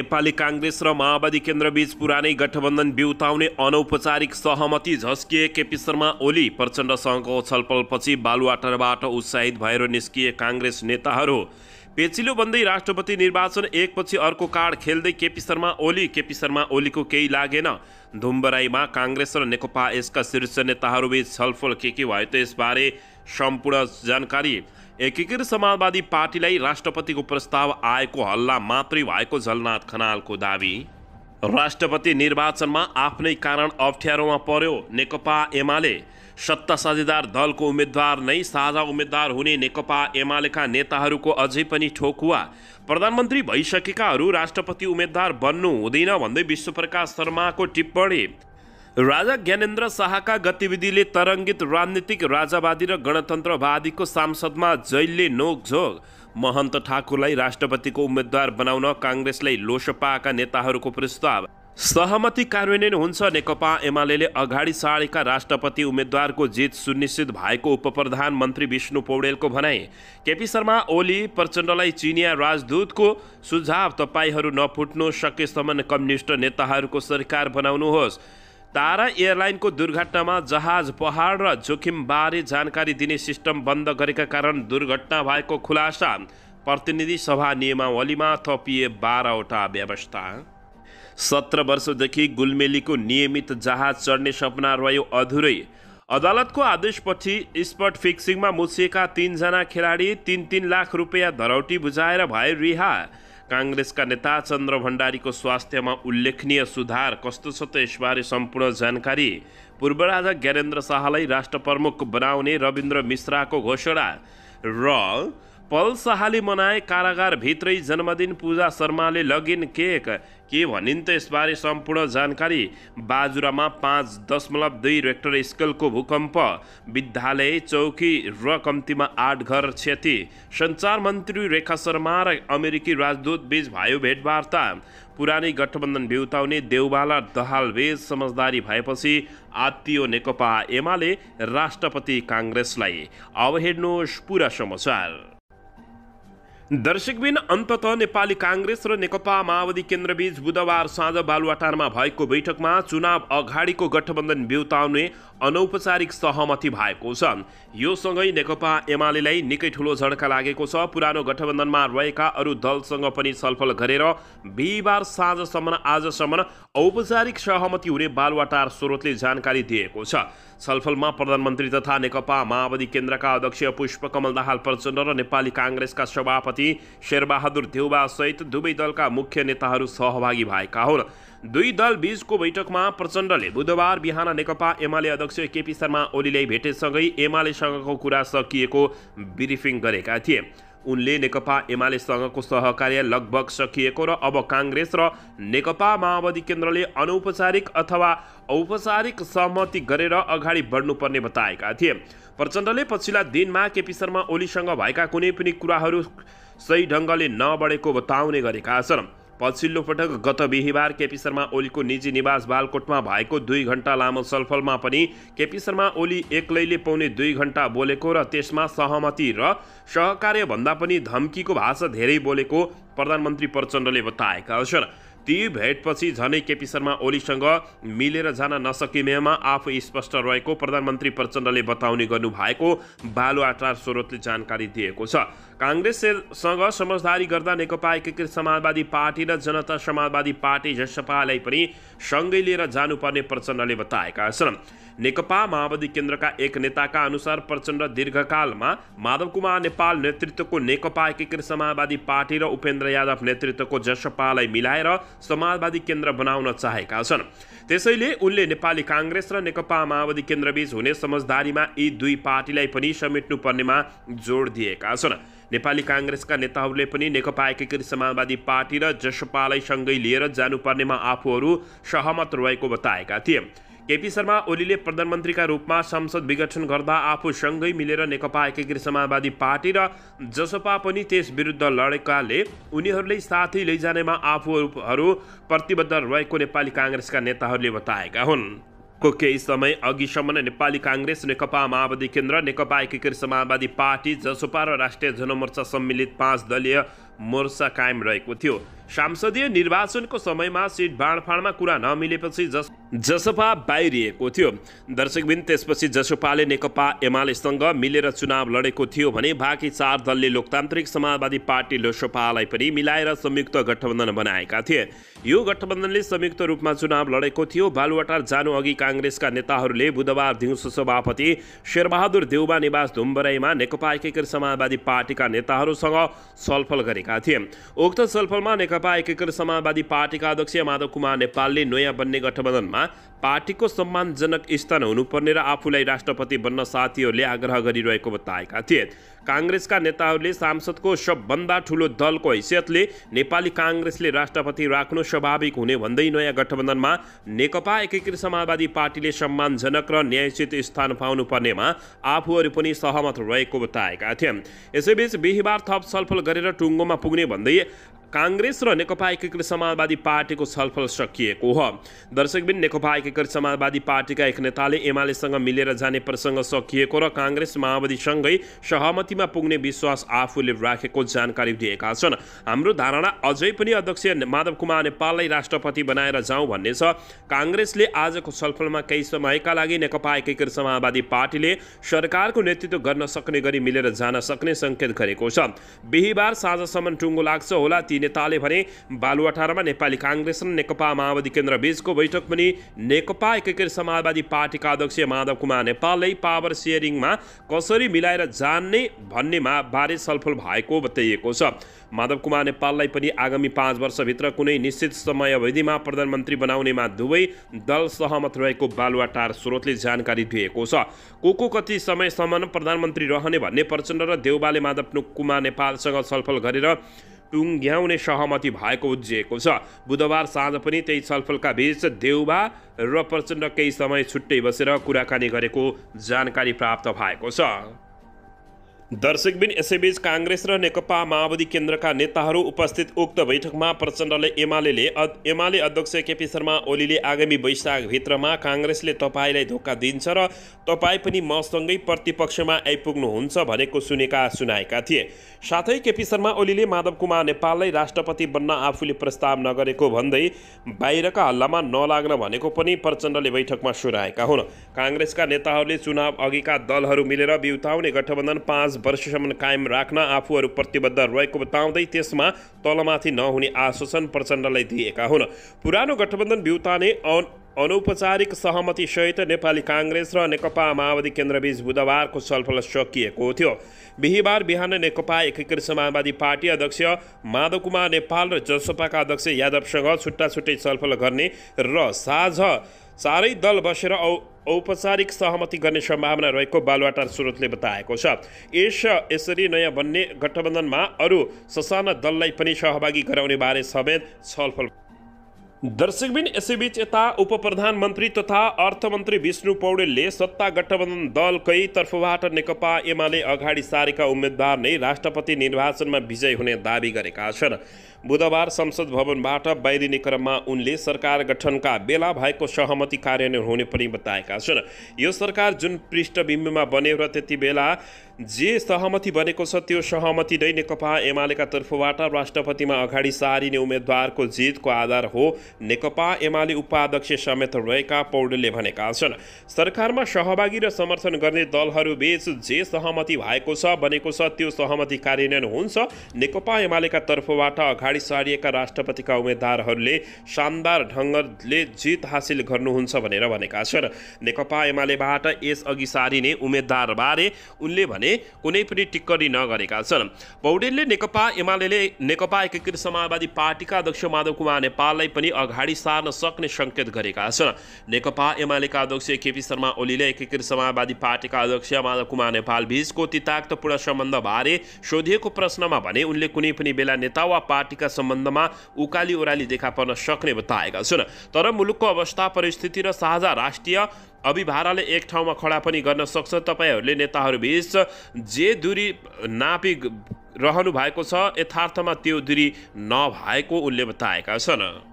नेपाली काङ्ग्रेस र माओवादी केन्द्रबीच पुरानै गठबन्धन बिउताउने अनौपचारिक सहमति झस्किए केपी शर्मा ओली। प्रचण्डसँगको छलफलपछि बालुवाटारबाट उत्साहित भएर निस्किए काङ्ग्रेस नेताहरू। पेचिलो बन्दै राष्ट्रपति निर्वाचन एकपछि अर्को कार्ड खेल्दै केपी शर्मा ओली। केपी शर्मा ओलीको केही लागेन। धुम्बराईमा काङ्ग्रेस र नेकपा यसका शीर्ष नेताहरूबीच छलफल के के भयो त यसबारे सम्पूर्ण जानकारी एकीकृत समाजवादी पार्टीलाई राष्ट्रपतिको प्रस्ताव आएको हल्ला मात्रै भएको झलनाथ खनालको दावी। राष्ट्रपति निर्वाचनमा आफ्नै कारण अप्ठ्यारोमा पर्यो नेकपा एमाले। सत्ता साझेदार दलको उम्मेद्वार नै साझा उम्मेद्वार हुने नेकपा एमालेका नेताहरूको अझै पनि ठोकुवा। प्रधानमन्त्री भइसकेकाहरू राष्ट्रपति उम्मेद्वार बन्नु हुँदैन भन्दै विश्वप्रकाश शर्माको टिप्पणी। राजा ज्ञानेन्द्र शाहका गतिविधिले तरङ्गित राजनीतिक राजावादी र गणतन्त्रवादीको सांसदमा जैलले नोकझोक। महन्त ठाकुरलाई राष्ट्रपतिको उम्मेद्वार बनाउन काङ्ग्रेसलाई लोसपाका नेताहरूको प्रस्ताव। सहमति कार्यान्वयन हुन्छ नेकपा एमाले अगाडि साडेका राष्ट्रपति उम्मेद्वारको जित सुनिश्चित भएको उप प्रधानमन्त्री विष्णु पौडेलको भनाइ केपी शर्मा ओली प्रचण्डलाई चिनिया राजदूतको सुझाव तपाईँहरू नफुट्नु सकेसम्म कम्युनिस्ट नेताहरूको सरकार बनाउनुहोस्। तारा एयरलाइनको दुर्घटनामा जहाज पहाड र जोखिमबारे जानकारी दिने सिस्टम बन्द गरेका कारण दुर्घटना भएको खुलासा। प्रतिनिधि सभा नियमावलीमा थपिए बाह्रवटा व्यवस्था। सत्र वर्षदेखि गुलमेलीको नियमित जहाज चढ्ने सपना रह्यो अधुरै। अदालतको आदेशपछि स्पट फिक्सिङमा मुछिएका तिनजना खेलाडी तिन तिन लाख रुपियाँ धरौटी बुझाएर भए रिहा। काङ्ग्रेसका नेता चन्द्र भण्डारीको स्वास्थ्यमा उल्लेखनीय सुधार। कस्तो छ त यसबारे सम्पूर्ण जानकारी? पूर्व राजा ज्ञानेन्द्र शाहलाई राष्ट्र प्रमुख बनाउने रविन्द्र मिश्राको घोषणा। र पल शाहले मनाए कारागारभित्रै जन्मदिन पूजा शर्माले लगइन केक। के भनिन् त यसबारे सम्पूर्ण जानकारी? बाजुरामा पाँच दशमलव दुई रेक्टर स्केलको भूकम्प। विद्यालय चौकी र कम्तीमा आठ घर क्षति। सञ्चार मन्त्री रेखा शर्मा र अमेरिकी राजदूत बीच भयो भेटवार्ता। पुरानै गठबन्धन बिउताउने देउबाला दहाल बेज समझदारी भएपछि आत्तियो नेकपा एमाले राष्ट्रपति काङ्ग्रेसलाई। अब हेर्नुहोस् पुरा समाचार। दर्शकबिन अन्तत नेपाली काङ्ग्रेस र नेकपा माओवादी केन्द्रबीच बुधबार साँझ बालुवाटारमा भएको बैठकमा चुनाव अगाडिको गठबन्धन बिउताउने अनौपचारिक सहमति भएको छ। यो सँगै नेकपा एमालेलाई निकै ठुलो झड्का लागेको छ। पुरानो गठबन्धनमा रहेका अरू दलसँग पनि छलफल गरेर बिहिबार साँझसम्म आजसम्म औपचारिक सहमति हुने बालुवाटार स्रोतले जानकारी दिएको छ। छलफलमा प्रधानमन्त्री तथा नेकपा माओवादी केन्द्रका अध्यक्ष पुष्पकमल दाहाल प्रचण्ड र नेपाली काङ्ग्रेसका सभापति शेरबहादुर देउबा सहित दुवै दलका मुख्य नेताहरू सहभागी भएका हुन्। दुई दल बीचको बैठकमा प्रचण्डले बुधबार बिहान नेकपा एमाले अध्यक्ष केपी शर्मा ओलीलाई भेटेसँगै एमालेसँगको कुरा सकिएको ब्रिफिङ गरेका थिए। उनले नेकपा एमालेसँगको सहकार्य लगभग सकिएको र अब काङ्ग्रेस र नेकपा माओवादी केन्द्रले अनौपचारिक अथवा औपचारिक सहमति गरेर अगाडि बढ्नुपर्ने बताएका थिए। प्रचण्डले पछिल्ला दिनमा केपी शर्मा ओलीसँग भएका कुनै पनि कुराहरू सही ढङ्गले नबढेको बताउने गरेका छन्। पछिल्लो पटक गत बिहिबार केपी शर्मा ओलीको निजी निवास बालकोटमा भएको दुई घन्टा लामो छलफलमा पनि केपी शर्मा ओली एक्लैले पाउने दुई घन्टा बोलेको र त्यसमा सहमति र सहकार्यभन्दा पनि धम्कीको भाषा धेरै बोलेको प्रधानमन्त्री प्रचण्डले बताएका छन्। ती भेटपछि झनै केपी शर्मा ओलीसँग मिलेर जान नसकिनेमा आफू स्पष्ट रहेको प्रधानमन्त्री प्रचण्डले बताउने गर्नुभएको बालुआटार स्रोतले जानकारी दिएको छ। काङ्ग्रेससँग समझदारी गर्दा नेकपा एकीकृत समाजवादी पार्टी र जनता समाजवादी पार्टी जसपालाई पनि सँगै लिएर जानुपर्ने प्रचण्डले बताएका छन्। नेकपा माओवादी केन्द्रका एक नेताका अनुसार प्रचण्ड दीर्घकालमा माधव कुमार नेपाल नेतृत्वको नेकपा एकीकृत समाजवादी पार्टी र उपेन्द्र यादव नेतृत्वको जसपालाई मिलाएर समाजवादी केन्द्र बनाउन चाहेका छन्। त्यसैले उनले नेपाली काङ्ग्रेस र नेकपा माओवादी केन्द्रबीच हुने समझदारीमा यी दुई पार्टीलाई पनि समेट्नुपर्नेमा जोड दिएका छन्। नेपाली काङ्ग्रेसका नेताहरूले पनि नेकपा एकीकृत समाजवादी पार्टी र जसपालाई सँगै लिएर जानुपर्नेमा आफूहरू सहमत रहेको बताएका थिए। केपी शर्मा ओलीले प्रधानमन्त्रीका रूपमा संसद विघटन गर्दा आफूसँगै मिलेर नेकपा एकीकृत समाजवादी पार्टी र जसपा पनि त्यस विरुद्ध लडेकाले उनीहरूले साथै लैजानेमा आफूहरू प्रतिबद्ध रहेको नेपाली काङ्ग्रेसका नेताहरूले बताएका हुन्। को केही समय अघिसम्म नेपाली काङ्ग्रेस नेकपा माओवादी केन्द्र नेकपा एकीकृत समाजवादी पार्टी जसपा र राष्ट्रिय जनमोर्चा सम्मिलित पाँच दलीय मोर्चा कायम रहेको थियो। सांसदीय निर्वाचनको समयमा सिट बाँडफाँडमा कुरा नमिलेपछि जस जसपा बाहिरिएको थियो। दर्शकबिन त्यसपछि जसपाले नेकपा एमालेसँग मिलेर चुनाव लडेको थियो भने बाँकी चार दलले लोकतान्त्रिक समाजवादी पार्टी लोसपालाई पनि मिलाएर संयुक्त गठबन्धन बनाएका थिए। यो गठबन्धनले संयुक्त रूपमा चुनाव लडेको थियो। बालुवाटार जानु अघि काङ्ग्रेसका नेताहरूले बुधबार दिउँसो सभापति शेरबहादुर देउबा निवास धुम्बराईमा नेकपा एकीकृत समाजवादी पार्टीका नेताहरूसँग छलफल गरेका थिए। उक्त छलफलमा नेकपा एकीकृत समाजवादी पार्टीका अध्यक्ष माधव कुमार नेपालले नयाँ बन्ने गठबन्धनमा पार्टीको सम्मानजनक स्थान हुनुपर्ने र आफूलाई राष्ट्रपति बन्न साथीहरूले आग्रह गरिरहेको बताएका थिए। काङ्ग्रेसका नेताहरूले सांसदको सबभन्दा ठुलो दलको हैसियतले नेपाली काङ्ग्रेसले राष्ट्रपति राख्नु स्वाभाविक हुने भन्दै नयाँ गठबन्धनमा नेकपा एकीकृत समाजवादी पार्टीले सम्मानजनक र न्यायचित स्थान पाउनु पर्नेमा आफूहरू पनि सहमत रहेको बताएका थिए। यसैबीच बिहिबार थप छलफल गरेर टुङ्गोमा पुग्ने भन्दै काङ्ग्रेस र नेकपा एकीकृत समाजवादी पार्टीको छलफल सकिएको हो। दर्शकबिन नेकपा एकीकृत समाजवादी पार्टीका एक नेताले एमालेसँग मिलेर जाने प्रसङ्ग सकिएको र काङ्ग्रेस माओवादीसँगै सहमतिमा पुग्ने विश्वास आफूले राखेको जानकारी दिएका छन्। हाम्रो धारणा अझै पनि अध्यक्ष माधव कुमार नेपाललाई राष्ट्रपति बनाएर जाउँ भन्ने छ। काङ्ग्रेसले आजको छलफलमा केही समयका लागि नेकपा एकीकृत समाजवादी पार्टीले सरकारको नेतृत्व गर्न सक्ने गरी मिलेर जान सक्ने सङ्केत गरेको छ। बिहिबार साँझसम्म टुङ्गो लाग्छ होला ती नेताले भने बालुवाटारमा नेपाली काङ्ग्रेस र नेकपा माओवादी केन्द्र बीचको बैठक पनि नेकपा एकीकृत समाजवादी पार्टीका अध्यक्ष माधव कुमार नेपालले पावर सेयरिङमा कसरी मिलाएर जान्ने भन्नेमा बारे छलफल भएको बताइएको छ माधव कुमार नेपाललाई पनि आगामी पाँच वर्षभित्र कुनै निश्चित समय अवधिमा प्रधानमन्त्री बनाउनेमा दुवै दल सहमत रहेको बालुवाटार स्रोतले जानकारी दिएको छ को को कति समयसम्म प्रधानमन्त्री रहने भन्ने प्रचण्ड र देउबाले माधव कुमार नेपालसँग छलफल गरेर टुङ्ग्याउने सहमति भएको उज्जिएको छ। बुधबार साँझ पनि त्यही छलफलका बीच देउबा र प्रचण्ड केही समय छुट्टै बसेर कुराकानी गरेको जानकारी प्राप्त भएको छ। दर्शकबिन यसैबीच काङ्ग्रेस र नेकपा माओवादी केन्द्रका नेताहरू उपस्थित उक्त बैठकमा प्रचण्डले एमाले एमाले अध्यक्ष केपी शर्मा ओलीले आगामी वैशाखभित्रमा काङ्ग्रेसले तपाईँलाई धोका दिन्छ र तपाईँ पनि मसँगै प्रतिपक्षमा आइपुग्नुहुन्छ भनेको सुनेका सुनाएका थिए। साथै केपी शर्मा ओलीले माधव कुमार नेपाललाई राष्ट्रपति बन्न आफूले प्रस्ताव नगरेको भन्दै बाहिरका हल्लामा नलाग्न भनेको पनि प्रचण्डले बैठकमा सुनाएका हुन्। काङ्ग्रेसका नेताहरूले चुनाव अघिका दलहरू मिलेर बिउताउने गठबन्धन पाँच वर्षसम्म कायम राख्न आफूहरू प्रतिबद्ध रहेको बताउँदै त्यसमा तलमाथि नहुने आश्वासन प्रचण्डलाई दिएका हुन्। पुरानो गठबन्धन बिउताने अनौपचारिक सहमतिसहित नेपाली काङ्ग्रेस र नेकपा माओवादी केन्द्रबीच बुधबारको छलफल सकिएको थियो। बिहिबार बिहान नेकपा एकीकृत समाजवादी पार्टी अध्यक्ष माधव कुमार नेपाल र जसपाका अध्यक्ष यादवसँग छुट्टा छुट्टै छलफल गर्ने र साझ चारै दल बसेर औ औपचारिक सहमति गर्ने सम्भावना रहेको बालुवाटार स्रोतले बताएको छ। यस यसरी नयाँ बन्ने गठबन्धनमा अरू ससाना दललाई पनि सहभागी गराउने बारे समेत छलफल दर्शकबिन यसैबीच यता उप प्रधानमन्त्री तथा अर्थमन्त्री विष्णु पौडेलले सत्ता गठबन्धन दलकै तर्फबाट नेकपा एमाले अगाडि सारेका उम्मेद्वार नै राष्ट्रपति निर्वाचनमा विजय हुने दावी गरेका छन्। बुधबार संसद भवनबाट बाहिरिने क्रममा उनले सरकार गठनका बेला भएको सहमति कार्यान्वयन हुने पनि बताएका छन्। यो सरकार जुन पृष्ठभूमिमा बन्यो र त्यति बेला जे सहमति बनेको छ त्यो सहमति नै नेकपा एमालेका तर्फबाट राष्ट्रपतिमा अगाडि सारिने उम्मेद्वारको जितको आधार हो नेकपा एमाले उपाध्यक्ष समेत रहेका पौडेलले भनेका छन्। सरकारमा सहभागी र समर्थन गर्ने दलहरूबीच जे सहमति भएको छ बनेको छ त्यो सहमति कार्यान्वयन हुन्छ। नेकपा एमालेका तर्फबाट अगाडि सारिएका राष्ट्रपतिका उम्मेद्वारहरूले शानदार ढङ्गले जित हासिल गर्नुहुन्छ भनेर भनेका छन्। नेकपा एमालेबाट यसअघि सारिने उम्मेद्वारबारे उनले भने कुनै पनि टिक्करी नगरेका छन्। पौडेलले नेकपा एमाले नेकपा एकीकृत समाजवादी पार्टीका अध्यक्ष माधव कुमार नेपाललाई पनि अगाडि सार्न सक्ने सङ्केत गरेका छन्। नेकपा एमालेका अध्यक्ष केपी शर्मा ओलीले एकीकृत समाजवादी पार्टीका अध्यक्ष माधव कुमार नेपाल बिचको तिताक्तपूर्ण सम्बन्धबारे सोधिएको प्रश्नमा भने उनले कुनै पनि बेला नेता वा पार्टीका सम्बन्धमा उकाली ओह्राली देखा पर्न सक्ने बताएका छन्। तर मुलुकको अवस्था परिस्थिति र साझा राष्ट्रिय अभिभाराले एक ठाउँमा खडा पनि गर्न सक्छ। तपाईँहरूले नेताहरूबिच जे दूरी नापी रहनु भएको छ यथार्थमा त्यो दूरी नभएको उनले बताएका छन्।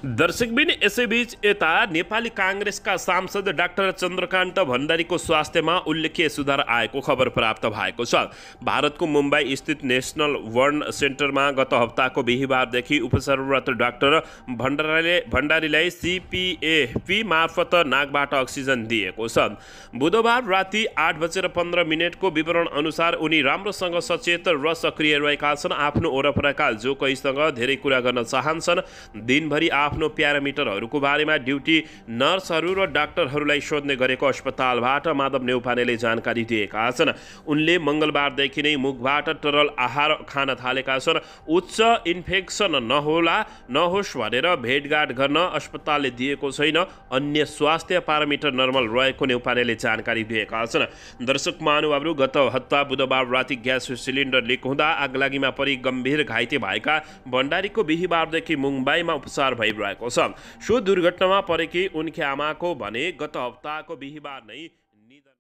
दर्शकबिन यसैबीच यता नेपाली काङ्ग्रेसका सांसद डाक्टर चन्द्रकान्त भण्डारीको स्वास्थ्यमा उल्लेख्य सुधार आएको खबर प्राप्त भएको छ। भारतको मुम्बई स्थित नेसनल वर्न सेन्टरमा गत हप्ताको बिहिबारदेखि उपचाररत डाक्टर भण्डारीले भण्डारीलाई सिपिएफपी मार्फत नाकबाट अक्सिजन दिएको छ। बुधबार राति आठ बजेर पन्ध्र मिनटको विवरण अनुसार उनी राम्रोसँग सचेत र सक्रिय रहेका छन्। आफ्नो वरपरका जो धेरै कुरा गर्न चाहन्छन्। दिनभरि आफ्नो प्यारामिटरहरूको बारेमा ड्युटी नर्सहरू र डाक्टरहरूलाई सोध्ने गरेको अस्पतालबाट माधव नेउपानेले जानकारी दिएका छन्। उनले मङ्गलबारदेखि नै मुखबाट तरल आहार खान थालेका छन्। उच्च इन्फेक्सन नहोला नहोस् भनेर भेटघाट गर्न अस्पतालले दिएको छैन। अन्य स्वास्थ्य पारामिटर नर्मल रहेको नेउपानेले जानकारी दिएका छन्। दर्शक महानुभावहरू गत हप्ता बुधबार राति ग्यास सिलिन्डर लिक हुँदा आगलागीमा परि गम्भीर घाइते भएका भण्डारीको बिहिबारदेखि मुम्बईमा उपचार भइरहेको छ। सो दुर्घटनामा परेकी उनकी आमाको भने गत हप्ताको बिहिबार नै